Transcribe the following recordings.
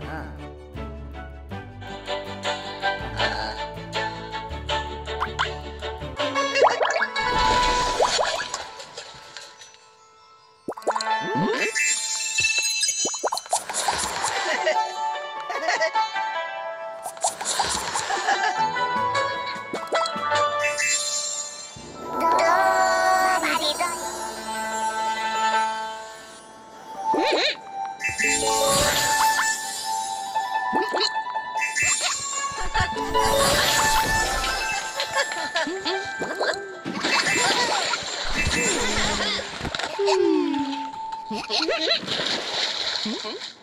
嗯 Hı?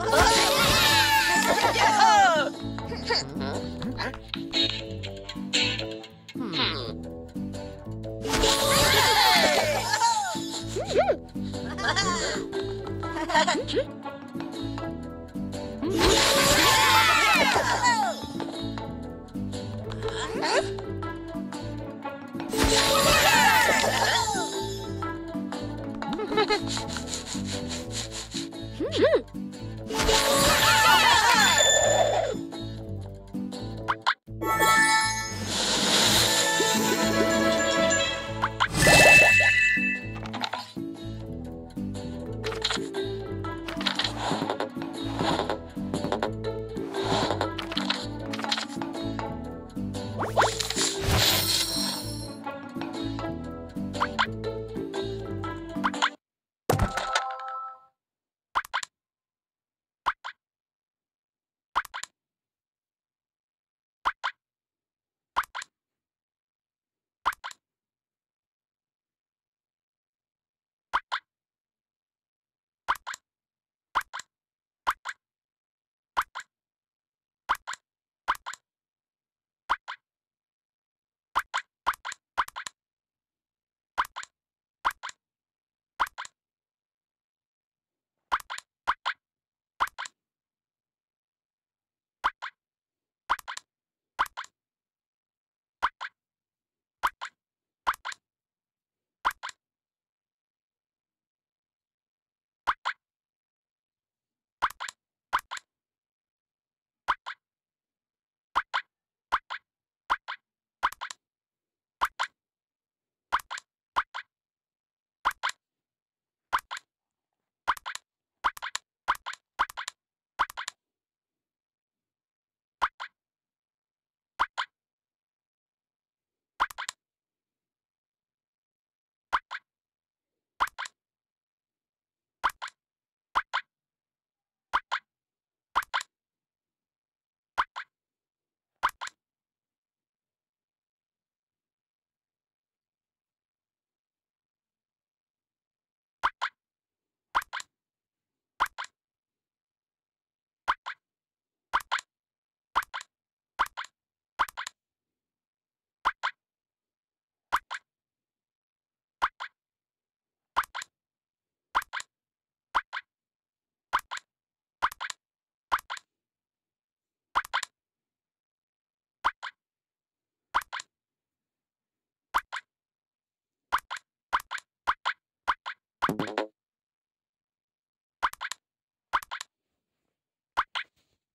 Oh! Ha ha ha!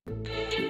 You